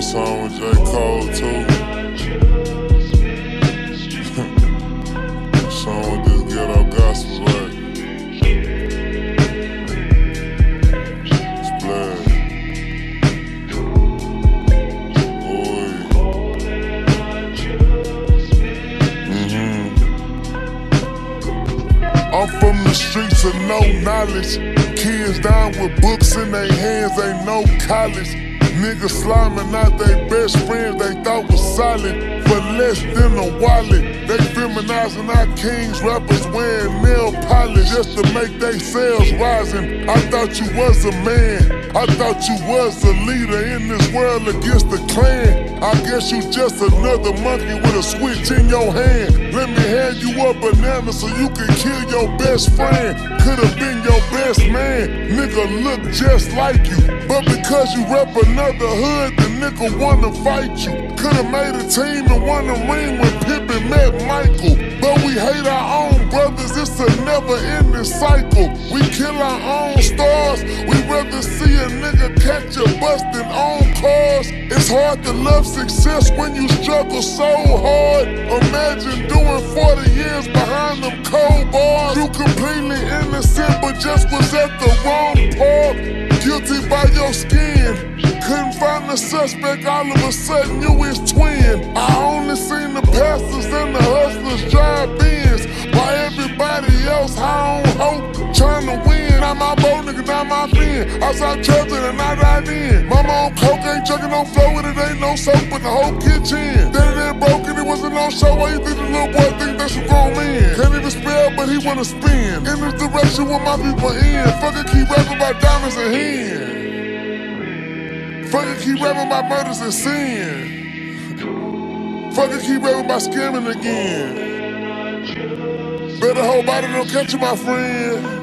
on song with J. Cole too. song with this ghetto gospel like. Mm-hmm. I'm from the streets of no knowledge. Kids dying with books in their hands, ain't no college. Niggas sliming out they best friends they thought was solid for less than a wallet. They feminizing our kings, rappers wearing nail polish just to make they sales rising. I thought you was a man, I thought you was a leader in this world against the clan. I guess you just another monkey with a switch in your hand. Let me hand you a banana so you can kill your best friend. Could've been your best nigga look just like you. But because you rep another hood, the nigga wanna fight you. Could've made a team and won a ring when Pippen met Michael. But we hate our own brothers, it's a never ending cycle. We kill our own stars, we rather see a nigga catch a bustin' on cars. It's hard to love success when you struggle so hard. Imagine doing 40 years behind them cold bars. Just was at the wrong part. Guilty by your skin. Couldn't find the suspect, all of a sudden you his twin. I only seen the pastors and the hustlers drive Benz. While everybody else high on hope, trying to win. Not my boat, nigga, not my friend. Outside trapping and I ride in. Mama on coke, ain't chugging no flow with it, ain't no soap in the whole kitchen. Then it ain't broken, it wasn't no show. Why you think the little boy wanna spin. In this direction where my people in. Fucking keep rapping about diamonds and hen. Fucking keep rapping about murders and sin. Fucking keep rapping about scamming again. Better hope I don't catch you, my friend.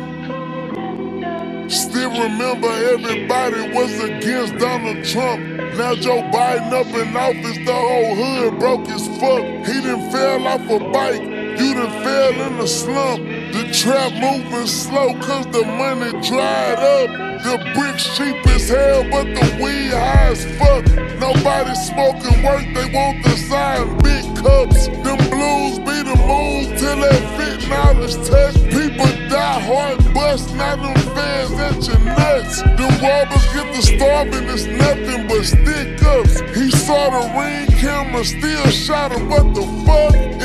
Still remember everybody was against Donald Trump. Now Joe Biden up in office, the whole hood broke as fuck. He didn't fell off a bike, you done fell in the slump. The trap moving slow cause the money dried up. The bricks cheap as hell, but the weed high as fuck. Nobody smoking work, they want the sign big cups. Them blues be the move till that fit knowledge touch. People die hard bust, now them fans at your nuts. The robbers get the starving, it's nothing but stick ups. He saw the ring camera, still shot him, what the fuck?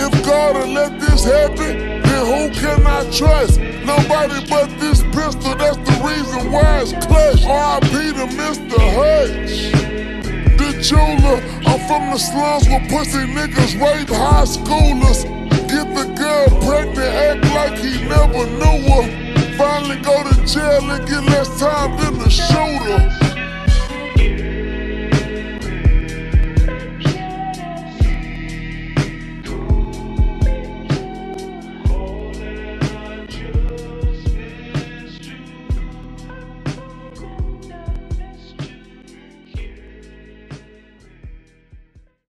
Had let this happen, then who can I trust? Nobody but this pistol, that's the reason why it's clutch. RIP to Mr. Hutch. The jeweler, I'm from the slums where pussy niggas rape high schoolers. Get the girl pregnant, act like he never knew her. Finally go to jail and get less time than.